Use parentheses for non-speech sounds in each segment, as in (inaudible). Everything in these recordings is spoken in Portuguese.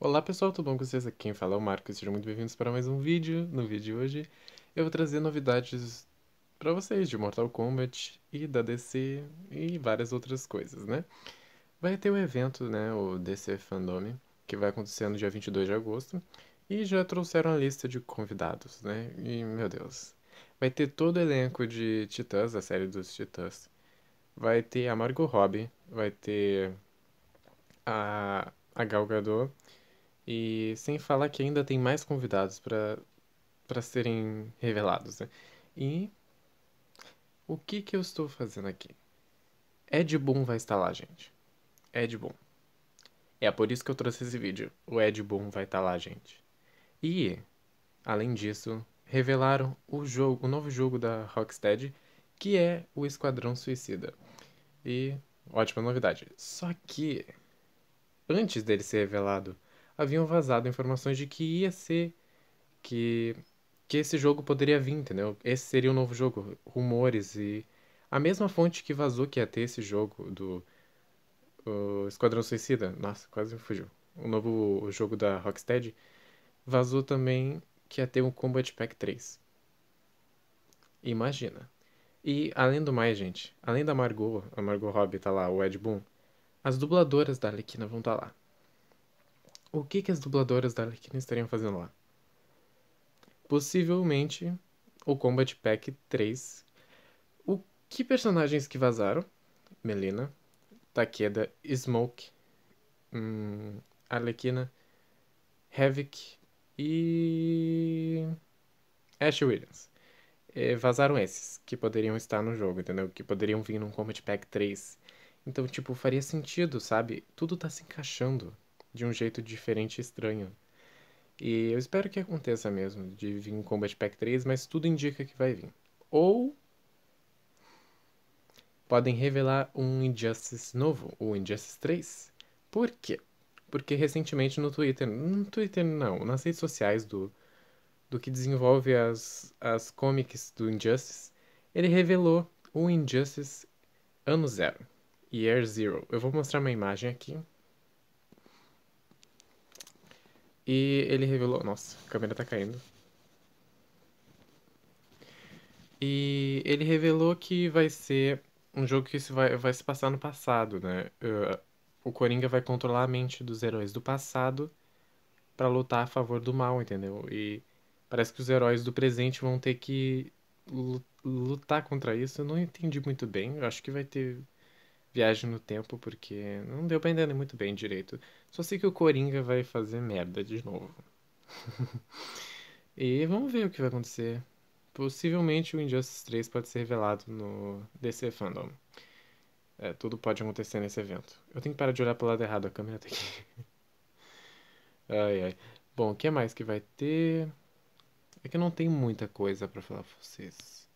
Olá pessoal, tudo bom com vocês? Aqui quem fala é o Marcos, sejam muito bem-vindos para mais um vídeo. No vídeo de hoje eu vou trazer novidades para vocês de Mortal Kombat e da DC e várias outras coisas, né? Vai ter o evento, né, o DC Fandom, que vai acontecer no dia 22 de agosto e já trouxeram a lista de convidados, né? E, meu Deus, vai ter todo o elenco de Titãs, a série dos Titãs. Vai ter a Margot Robbie, vai ter a, a Gal Gadot, e sem falar que ainda tem mais convidados para serem revelados, né? E o que que eu estou fazendo aqui? Ed Boon vai estar lá, gente. Ed Boon. É por isso que eu trouxe esse vídeo. O Ed Boon vai estar lá, gente. E, além disso, revelaram o jogo, o novo jogo da Rocksteady, que é o Esquadrão Suicida. E ótima novidade. Só que antes dele ser revelado, haviam vazado informações de que ia ser que que esse jogo poderia vir, entendeu? Esse seria o um novo jogo, rumores e a mesma fonte que vazou que ia ter esse jogo do Esquadrão Suicida, nossa, quase fugiu. O novo jogo da Rocksteady vazou também que ia ter um Combat Pack 3. Imagina. E além do mais, gente, além da Margot, a Margot Robbie tá lá, o Ed Boon, as dubladoras da Arlequina vão estar tá lá. O que, que as dubladoras da Arlequina estariam fazendo lá? Possivelmente o Combat Pack 3. O que personagens que vazaram? Melina, Takeda, Smoke, hum, Arlequina, Havoc e Ash Williams. É, vazaram esses que poderiam estar no jogo, entendeu? Que poderiam vir num Combat Pack 3. Então, tipo, faria sentido, sabe? Tudo tá se encaixando de um jeito diferente e estranho. E eu espero que aconteça mesmo, de vir um Combat Pack 3, mas tudo indica que vai vir. Ou podem revelar um Injustice novo, o Injustice 3. Por quê? Porque recentemente no Twitter, no Twitter não, nas redes sociais do, do que desenvolve as, as comics do Injustice, ele revelou o Injustice Ano Zero. Year Zero. Eu vou mostrar uma imagem aqui. E ele revelou. Nossa, a câmera tá caindo. E ele revelou que vai ser um jogo que se vai, vai se passar no passado, né? Uh, o Coringa vai controlar a mente dos heróis do passado para lutar a favor do mal, entendeu? E parece que os heróis do presente vão ter que lutar contra isso. Eu não entendi muito bem. Eu acho que vai ter viagem no tempo, porque não deu pra entender muito bem direito. Só sei que o Coringa vai fazer merda de novo. (laughs) e vamos ver o que vai acontecer. Possivelmente o Injustice 3 pode ser revelado no DC Fandom. É, tudo pode acontecer nesse evento. Eu tenho que parar de olhar pro lado errado, a câmera tá aqui. (laughs) ai, ai. Bom, o que mais que vai ter? É que não tem muita coisa para falar pra vocês.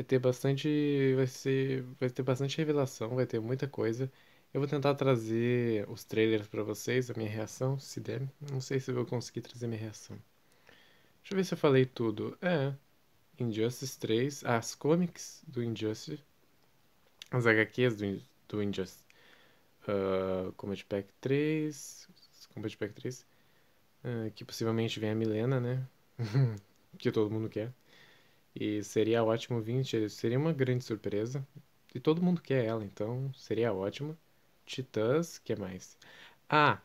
Vai ter bastante. Vai ser. Vai ter bastante revelação, vai ter muita coisa. Eu vou tentar trazer os trailers para vocês, a minha reação, se der. Não sei se eu vou conseguir trazer minha reação. Deixa eu ver se eu falei tudo. É. Injustice 3, as comics do Injustice, as HQs do, do Injustice. Uh, Combat Pack 3. Combat Pack 3. Uh, que possivelmente vem a Milena, né? (laughs) que todo mundo quer. E seria ótimo vir, seria uma grande surpresa. E todo mundo quer ela, então seria ótimo. Titãs, que mais? Ah,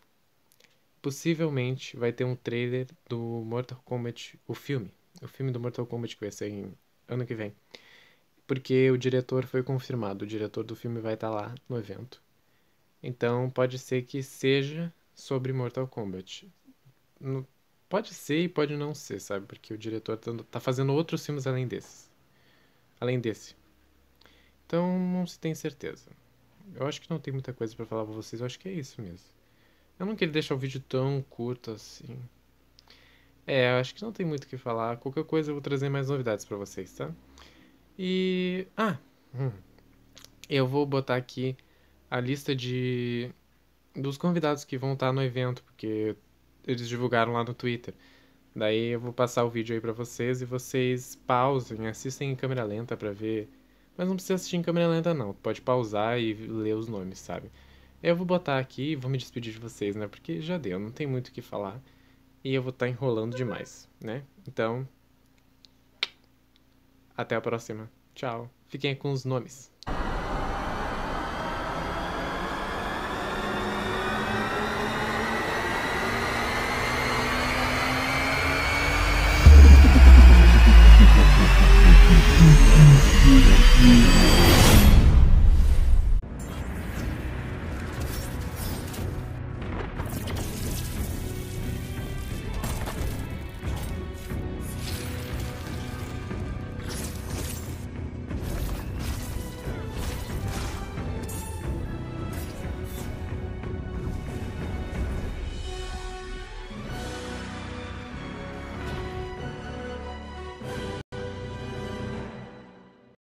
possivelmente vai ter um trailer do Mortal Kombat, o filme. O filme do Mortal Kombat que vai ser em ano que vem. Porque o diretor foi confirmado, o diretor do filme vai estar lá no evento. Então pode ser que seja sobre Mortal Kombat. No, Pode ser e pode não ser, sabe? Porque o diretor tá, tá fazendo outros filmes além desses. Além desse. Então não se tem certeza. Eu acho que não tem muita coisa para falar pra vocês, eu acho que é isso mesmo. Eu não queria deixar o vídeo tão curto assim. É, eu acho que não tem muito o que falar. Qualquer coisa eu vou trazer mais novidades para vocês, tá? E. Ah! Hum. Eu vou botar aqui a lista de. dos convidados que vão estar no evento, porque eles divulgaram lá no Twitter. Daí eu vou passar o vídeo aí para vocês e vocês pausem, assistem em câmera lenta para ver. Mas não precisa assistir em câmera lenta não, pode pausar e ler os nomes, sabe? Eu vou botar aqui e vou me despedir de vocês, né? Porque já deu, não tem muito o que falar. E eu vou estar tá enrolando demais, né? Então. Até a próxima. Tchau. Fiquem com os nomes. Mm-hmm.